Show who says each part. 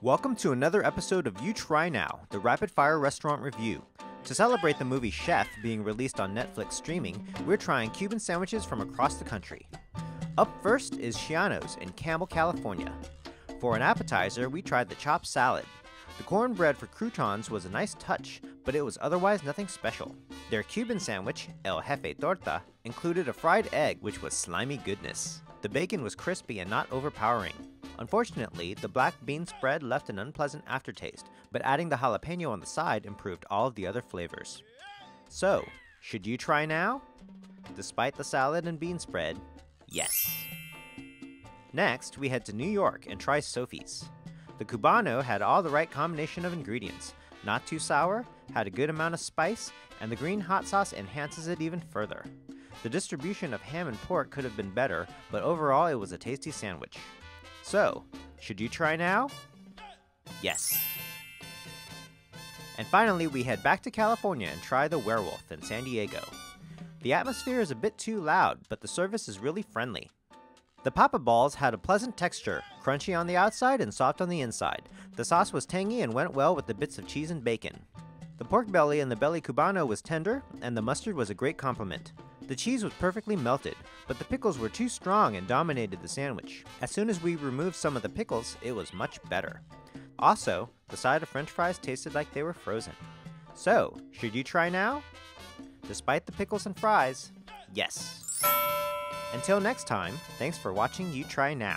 Speaker 1: Welcome to another episode of You Try Now, the rapid fire restaurant review. To celebrate the movie Chef being released on Netflix streaming, we're trying Cuban sandwiches from across the country. Up first is Ciano's in Campbell, California. For an appetizer, we tried the chopped salad. The cornbread for croutons was a nice touch, but it was otherwise nothing special. Their Cuban sandwich, El Jefe Torta, included a fried egg, which was slimy goodness. The bacon was crispy and not overpowering. Unfortunately, the black bean spread left an unpleasant aftertaste, but adding the jalapeno on the side improved all of the other flavors. So, should you try now? Despite the salad and bean spread, yes. Next, we head to New York and try Sophie's. The Cubano had all the right combination of ingredients, not too sour, had a good amount of spice, and the green hot sauce enhances it even further. The distribution of ham and pork could have been better, but overall it was a tasty sandwich. So, should you try now? Yes. And finally, we head back to California and try the werewolf in San Diego. The atmosphere is a bit too loud, but the service is really friendly. The Papa Balls had a pleasant texture, crunchy on the outside and soft on the inside. The sauce was tangy and went well with the bits of cheese and bacon. The pork belly and the belly cubano was tender, and the mustard was a great complement. The cheese was perfectly melted, but the pickles were too strong and dominated the sandwich. As soon as we removed some of the pickles, it was much better. Also, the side of french fries tasted like they were frozen. So, should you try now? Despite the pickles and fries, yes. Until next time, thanks for watching You Try Now.